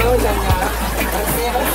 terus hanya bersih bersih